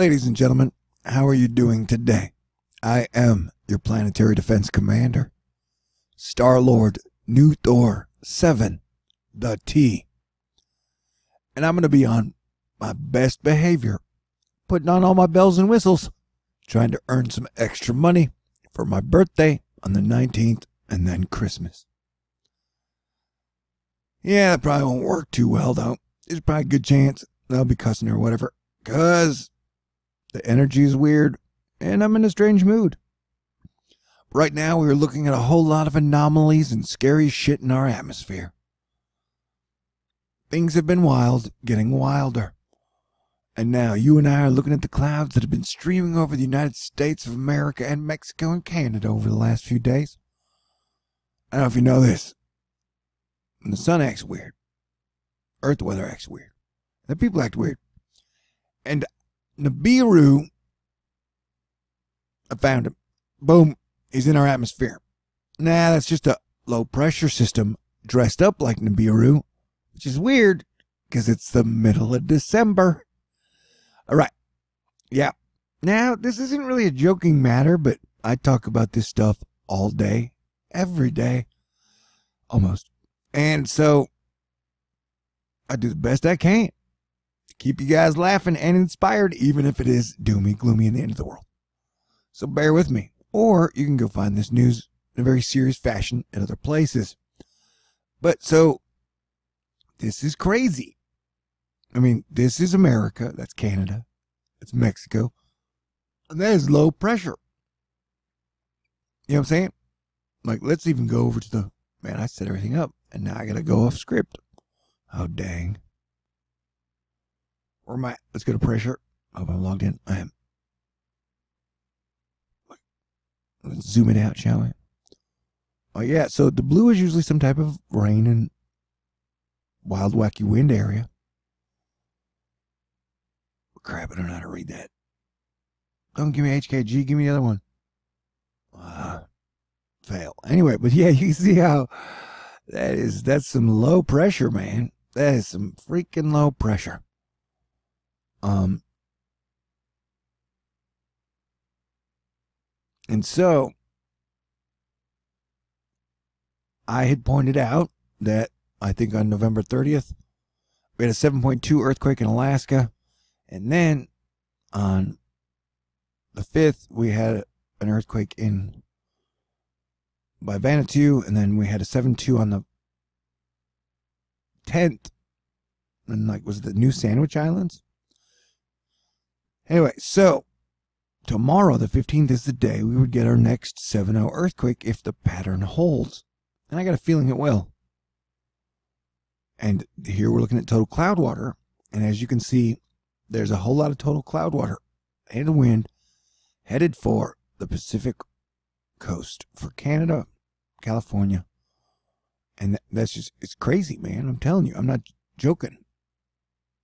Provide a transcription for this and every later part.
Ladies and gentlemen, how are you doing today? I am your planetary defense commander, Star Lord New Thor 7, the T. And I'm going to be on my best behavior, putting on all my bells and whistles, trying to earn some extra money for my birthday on the 19th and then Christmas. Yeah, that probably won't work too well, though. There's probably a good chance they'll be cussing or whatever, because the energy is weird and I'm in a strange mood. Right now, we are looking at a whole lot of anomalies and scary shit in our atmosphere. Things have been wild, getting wilder. And now you and I are looking at the clouds that have been streaming over the United States of America and Mexico and Canada over the last few days. I don't know if you know this. When the sun acts weird, earth weather acts weird, the people act weird. And Nibiru, I found him. Boom, he's in our atmosphere. Nah, that's just a low pressure system dressed up like Nibiru, which is weird because it's the middle of December. All right. Yeah. Now, this isn't really a joking matter, but I talk about this stuff all day, every day, almost. And so I do the best I can keep you guys laughing and inspired, even if it is doomy, gloomy, and the end of the world. So bear with me. Or you can go find this news in a very serious fashion at other places. But so this is crazy. I mean, this is America. That's Canada. That's Mexico. And that is low pressure. You know what I'm saying? Like, let's even go over to the man. I set everything up, and now I gotta go off script. Oh dang. Let's go to pressure. Oh, I'm logged in. I am. Let's zoom it out, shall we? Oh yeah. So the blue is usually some type of rain and wild, wacky wind area. Crap, I don't know how to read that. Don't give me HKG, give me the other one. Uh, fail. Anyway, but yeah, you see how that is, that's some low pressure, man. That is some freaking low pressure. Um, and so I had pointed out that I think on November 30th, we had a 7.2 earthquake in Alaska. And then on the 5th, we had an earthquake in by Vanuatu, and then we had a 7.2 on the 10th. And like, was it the New Sandwich Islands? Anyway, so tomorrow, the 15th, is the day we would get our next 7.0 earthquake if the pattern holds. And I got a feeling it will. And here we're looking at total cloud water. And as you can see, there's a whole lot of total cloud water and wind headed for the Pacific coast for Canada, California. And that's just, it's crazy, man. I'm telling you, I'm not joking.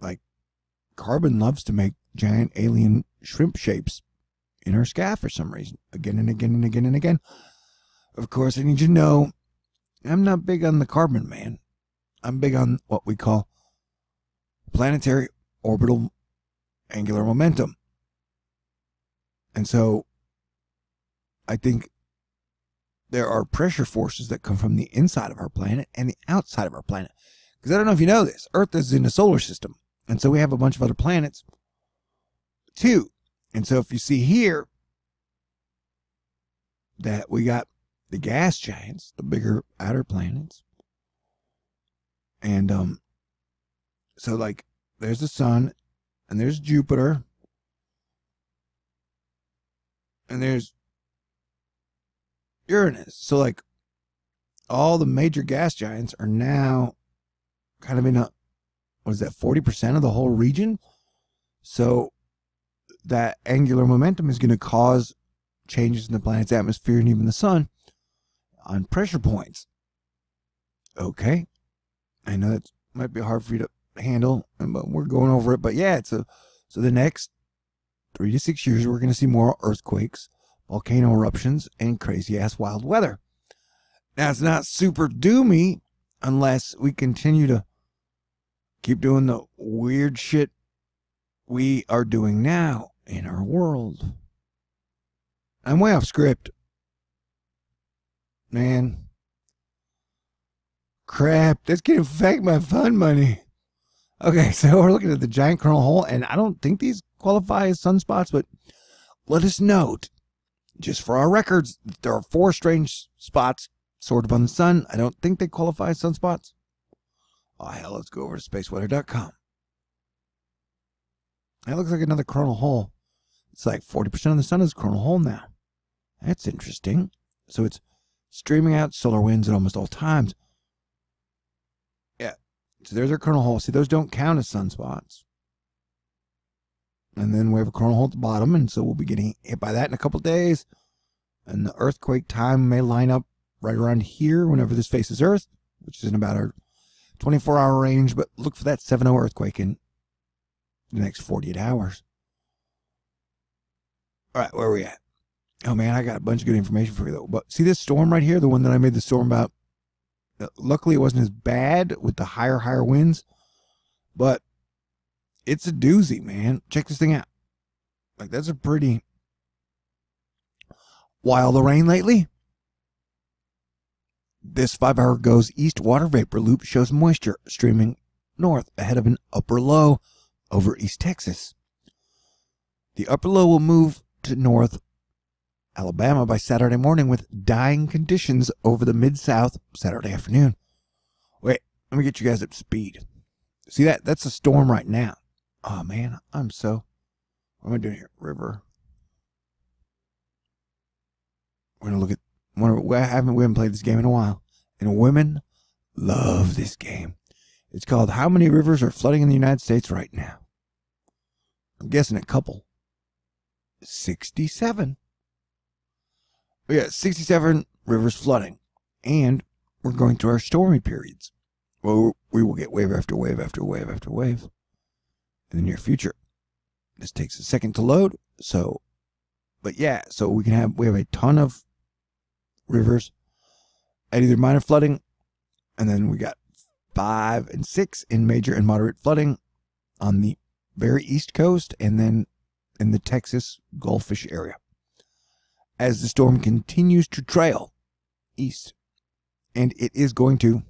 Like, carbon loves to make giant alien shrimp shapes in her sky for some reason, again and again and again and again. Of course, I need you to know I'm not big on the carbon, man. I'm big on what we call planetary orbital angular momentum. And so I think there are pressure forces that come from the inside of our planet and the outside of our planet. Because I don't know if you know this, Earth is in the solar system. And so we have a bunch of other planets too. And so if you see here that we got the gas giants, the bigger outer planets. And um so like there's the sun and there's Jupiter and there's Uranus. So like all the major gas giants are now kind of in a what is that 40% of the whole region? So that angular momentum is going to cause changes in the planet's atmosphere and even the sun on pressure points. Okay. I know that might be hard for you to handle, but we're going over it. But yeah, it's a, so the next three to six years, we're going to see more earthquakes, volcano eruptions, and crazy ass wild weather. Now, it's not super doomy unless we continue to keep doing the weird shit we are doing now. In our world. I'm way off script. Man. Crap, that's gonna affect my fun money. Okay, so we're looking at the giant coronal hole, and I don't think these qualify as sunspots, but let us note, just for our records, there are four strange spots sort of on the sun. I don't think they qualify as sunspots. Oh, hell, let's go over to spaceweather.com. That looks like another coronal hole. It's like 40% of the sun is a coronal hole now. That's interesting. So it's streaming out solar winds at almost all times. Yeah. So there's our coronal hole. See, those don't count as sunspots. And then we have a coronal hole at the bottom, and so we'll be getting hit by that in a couple days. And the earthquake time may line up right around here whenever this faces Earth, which is in about our 24 hour range. But look for that 7 0 earthquake in the next 48 hours. All right, where are we at? Oh man, I got a bunch of good information for you though. But see this storm right here, the one that I made the storm about. Uh, luckily, it wasn't as bad with the higher, higher winds, but it's a doozy, man. Check this thing out. Like that's a pretty. While the rain lately, this five hour GOES east water vapor loop shows moisture streaming north ahead of an upper low over East Texas. The upper low will move to north Alabama by Saturday morning with dying conditions over the mid south Saturday afternoon. Wait, let me get you guys up to speed. See that? That's a storm right now. Oh man, I'm so. What am I doing here? River. We're gonna look at. One, Of, I haven't we haven't played this game in a while, and women love this game. It's called How Many Rivers Are Flooding in the United States Right Now? I'm guessing a couple. 67. We got 67 rivers flooding, and we're going through our stormy periods. Well, we will get wave after wave after wave after wave in the near future. This takes a second to load, so, but yeah, so we can have, we have a ton of rivers at either minor flooding, and then we got five and six in major and moderate flooding on the very east coast, and then in the Texas Gulfish area. As the storm continues to trail east, and it is going to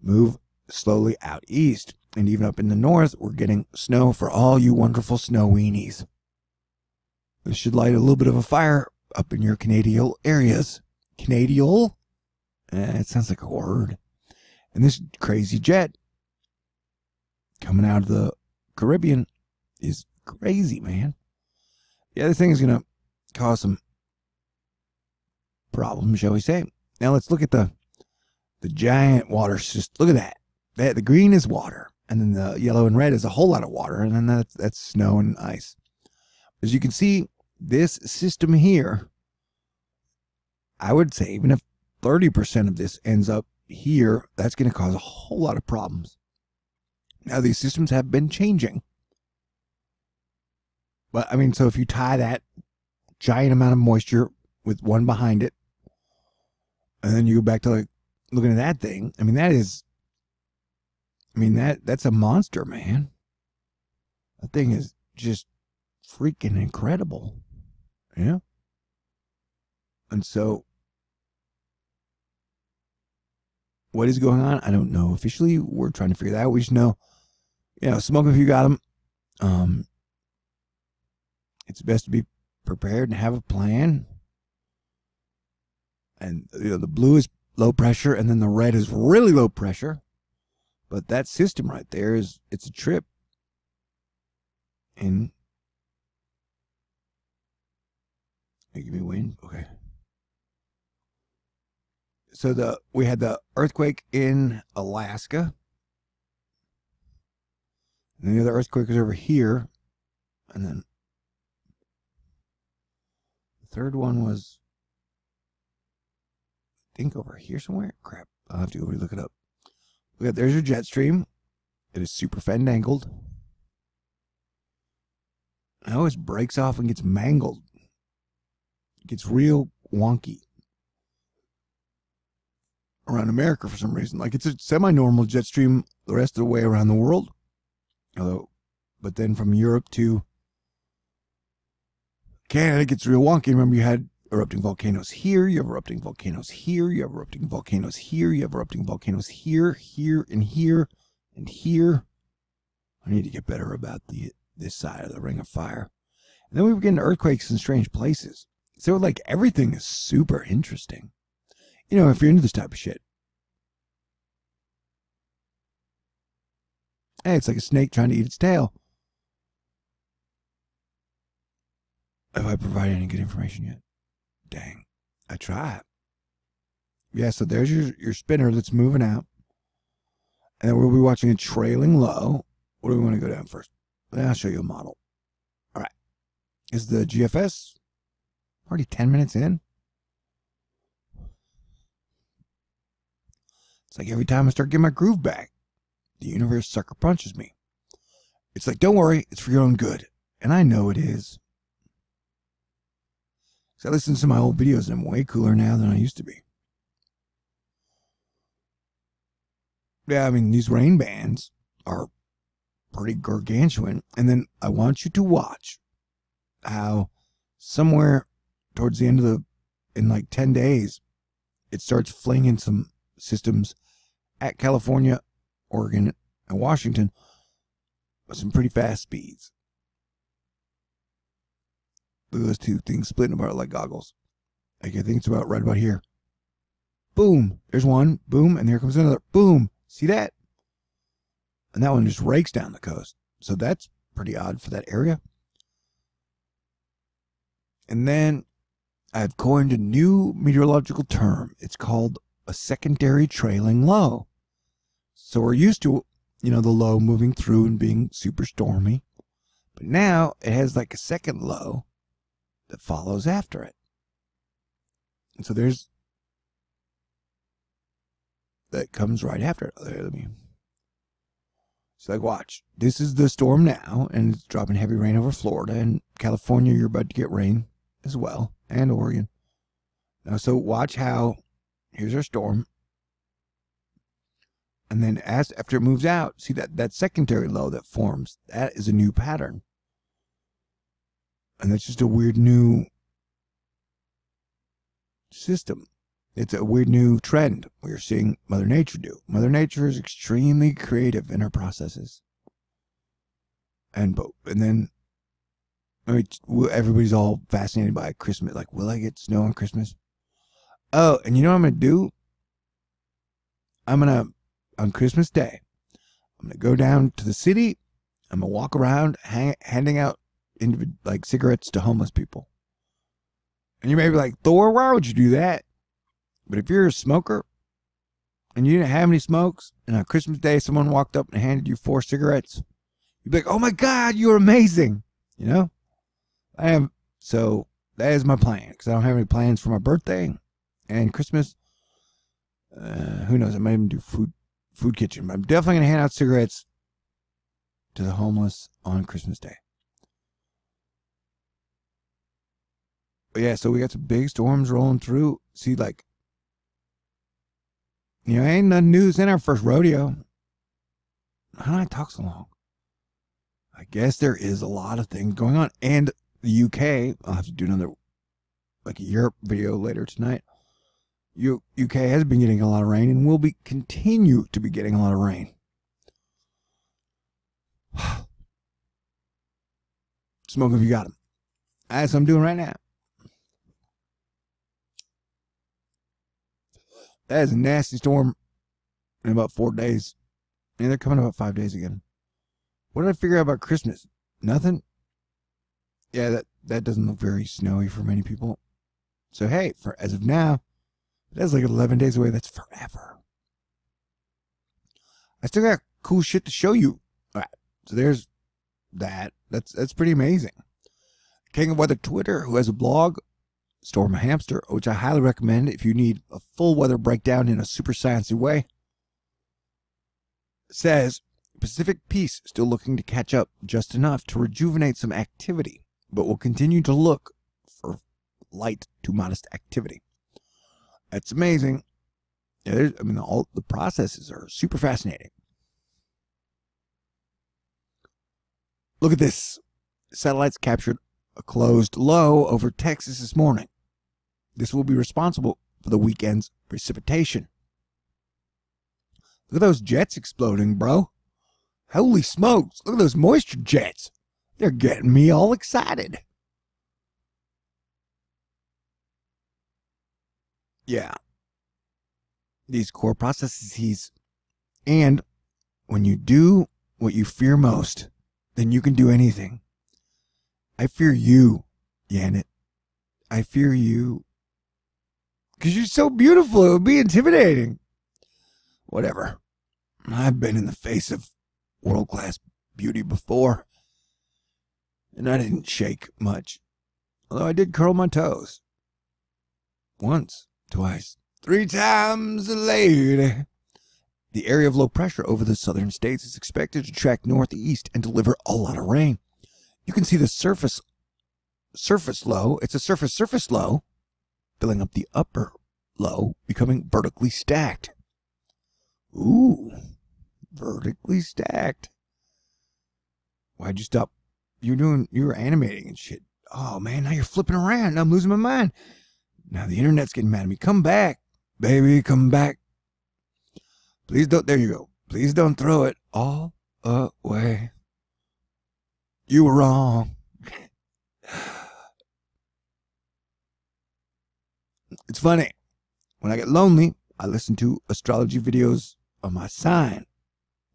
move slowly out east, and even up in the north, we're getting snow for all you wonderful snow weenies. This should light a little bit of a fire up in your Canadian areas. Canadian? Eh, it sounds like a word. And this crazy jet coming out of the Caribbean is crazy, man. The other thing is going to cause some problems, shall we say. Now let's look at the the giant water system. Look at that. that. The green is water, and then the yellow and red is a whole lot of water, and then that's, that's snow and ice. As you can see, this system here, I would say even if 30% of this ends up here, that's going to cause a whole lot of problems. Now, these systems have been changing. But I mean, so if you tie that giant amount of moisture with one behind it, and then you go back to like looking at that thing, I mean, that is, I mean, that that's a monster, man. That thing is just freaking incredible. Yeah. And so, what is going on? I don't know. Officially, we're trying to figure that out. We just know, you know, smoke if you got them. Um, it's best to be prepared and have a plan. And you know, the blue is low pressure, and then the red is really low pressure. But that system right there is it's a trip. And give me wind. Okay. So the we had the earthquake in Alaska. And the other earthquake is over here. And then third one was, I think over here somewhere. Crap, I'll have to go look it up. At there's your jet stream. It is super fandangled. It always breaks off and gets mangled. It gets real wonky around America for some reason. Like it's a semi-normal jet stream the rest of the way around the world. Although, but then from Europe to Canada gets real wonky. Remember, you had erupting volcanoes here, you have erupting volcanoes here, you have erupting volcanoes here, you have erupting volcanoes here, here, and here, and here. I need to get better about the this side of the ring of fire. And then we begin earthquakes in strange places. So like everything is super interesting. You know, if you're into this type of shit. Hey, it's like a snake trying to eat its tail. Have I provided any good information yet? Dang, I tried. Yeah, so there's your, your spinner that's moving out. And then we'll be watching a trailing low. What do we want to go down first? I'll show you a model. All right. Is the GFS already 10 minutes in? It's like every time I start getting my groove back, the universe sucker punches me. It's like, don't worry, it's for your own good. And I know it is. So I listen to my old videos and I'm way cooler now than I used to be. Yeah, I mean, these rain bands are pretty gargantuan. And then I want you to watch how somewhere towards the end of the, in like 10 days, it starts flinging some systems at California, Oregon, and Washington with some pretty fast speeds. Those two things splitting apart like goggles. I think it's about right about here. Boom. There's one. Boom. And there comes another. Boom. See that? And that one just rakes down the coast. So that's pretty odd for that area. And then I've coined a new meteorological term. It's called a secondary trailing low. So we're used to, you know, the low moving through and being super stormy. But now it has like a second low that follows after it. And so there's that comes right after it. There, let me. So like, watch. This is the storm now, and it's dropping heavy rain over Florida and California. You're about to get rain as well, and Oregon. Now, so watch how. Here's our storm, and then as after it moves out, see that that secondary low that forms. That is a new pattern and that's just a weird new system. It's a weird new trend we're seeing Mother Nature do. Mother Nature is extremely creative in her processes. And bo. and then I mean, everybody's all fascinated by Christmas. Like, will I get snow on Christmas? Oh, and you know what I'm gonna do? I'm gonna on Christmas Day. I'm gonna go down to the city. I'm gonna walk around hang, handing out like cigarettes to homeless people. And you may be like, Thor, why would you do that? But if you're a smoker and you didn't have any smokes, and on Christmas Day someone walked up and handed you four cigarettes, you'd be like, oh my God, you're amazing. You know? I am. So that is my plan because I don't have any plans for my birthday and Christmas. Uh, who knows? I might even do food food kitchen. But I'm definitely going to hand out cigarettes to the homeless on Christmas Day. Yeah, so we got some big storms rolling through. See, like, you know, ain't nothing news in our first rodeo. How did I talk so long? I guess there is a lot of things going on. And the UK, I'll have to do another, like Europe video later tonight. U- UK has been getting a lot of rain and will be continue to be getting a lot of rain. Smoke if you got them. That's what I'm doing right now. That is a nasty storm in about four days. And they're coming about five days again. What did I figure out about Christmas? Nothing? Yeah, that, that doesn't look very snowy for many people. So hey, for as of now, that's like 11 days away. That's forever. I still got cool shit to show you. All right, so there's that. That's that's pretty amazing. King of Weather Twitter, who has a blog Storm a Hamster, which I highly recommend if you need a full weather breakdown in a super sciencey way. Says Pacific piece still looking to catch up just enough to rejuvenate some activity, but will continue to look for light to modest activity. That's amazing. I mean, all the processes are super fascinating. Look at this. Satellites captured closed low over Texas this morning. This will be responsible for the weekend's precipitation. Look at those jets exploding, bro. Holy smokes, look at those moisture jets. They're getting me all excited. Yeah. These core processes. He's and when you do what you fear most, then you can do anything. I fear you, Janet. I fear you. Because you're so beautiful, it would be intimidating. Whatever. I've been in the face of world class beauty before, and I didn't shake much. Although I did curl my toes. Once, twice, three times a lady. The area of low pressure over the southern states is expected to track northeast and deliver a lot of rain. You can see the surface surface low. It's a surface surface low filling up the upper low, becoming vertically stacked. Ooh, vertically stacked. Why'd you stop? You're doing, you were animating and shit. Oh man, now you're flipping around. I'm losing my mind. Now the internet's getting mad at me. Come back, baby, come back. Please don't, there you go. Please don't throw it all away. You were wrong. it's funny. When I get lonely, I listen to astrology videos on my sign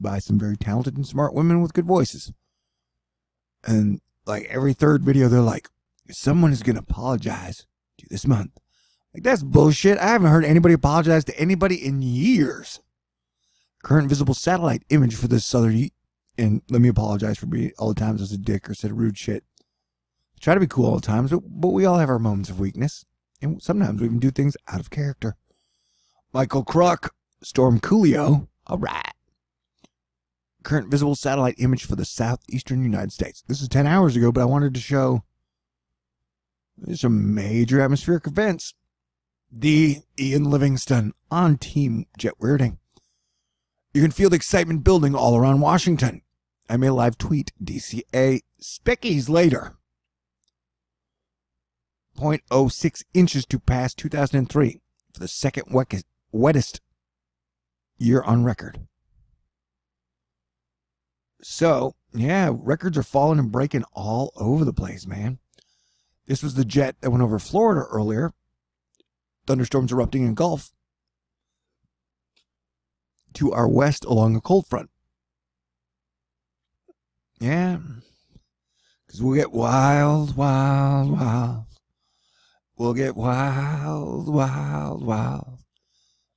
by some very talented and smart women with good voices. And like every third video, they're like, someone is going to apologize to you this month. Like, that's bullshit. I haven't heard anybody apologize to anybody in years. Current visible satellite image for the southern. And let me apologize for being all the times I was a dick or said rude shit. I try to be cool all the times, but, but we all have our moments of weakness. And sometimes we even do things out of character. Michael Kruk, Storm Coolio. All right. Current visible satellite image for the southeastern United States. This is 10 hours ago, but I wanted to show there's some major atmospheric events. The Ian Livingston on Team Jet Weirding. You can feel the excitement building all around Washington. I may live tweet DCA speckies later. 0.06 inches to pass 2003 for the second wettest year on record. So, yeah, records are falling and breaking all over the place, man. This was the jet that went over Florida earlier. Thunderstorms erupting in Gulf to our west along a cold front. Yeah, because we'll get wild, wild, wild. We'll get wild, wild, wild.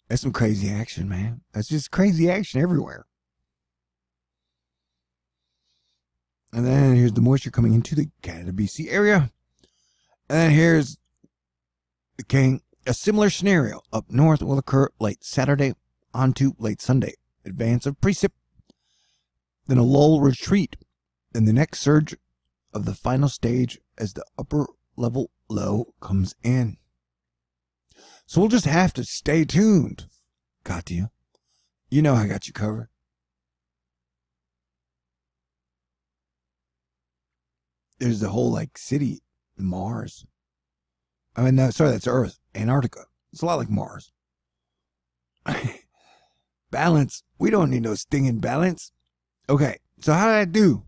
That's some crazy action, man. That's just crazy action everywhere. And then here's the moisture coming into the Canada BC area. And then here's the king. A similar scenario up north will occur late Saturday onto late Sunday. Advance of precip, then a lull retreat, then the next surge of the final stage as the upper level low comes in. So we'll just have to stay tuned. Got you. You know I got you covered. There's the whole like city, Mars. I mean, no, sorry, that's Earth, Antarctica. It's a lot like Mars. balance. We don't need no stinging balance. Okay, so how did I do?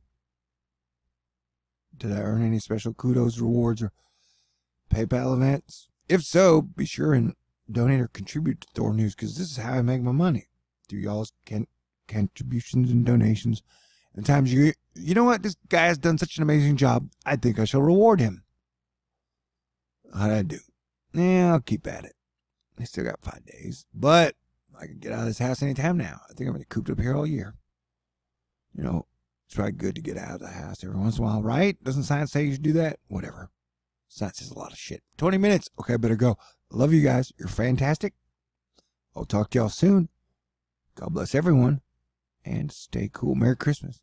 Did I earn any special kudos, rewards, or PayPal events? If so, be sure and donate or contribute to Thor News because this is how I make my money through y'all's can- contributions and donations. And times you, you know what? This guy has done such an amazing job. I think I shall reward him. How'd I do? Yeah, I'll keep at it. I still got five days, but I can get out of this house anytime now. I think I'm going to cooped up here all year. You know, it's probably good to get out of the house every once in a while, right? Doesn't science say you should do that? Whatever. Science is a lot of shit. 20 minutes. Okay, I better go. Love you guys. You're fantastic. I'll talk to y'all soon. God bless everyone. And stay cool. Merry Christmas.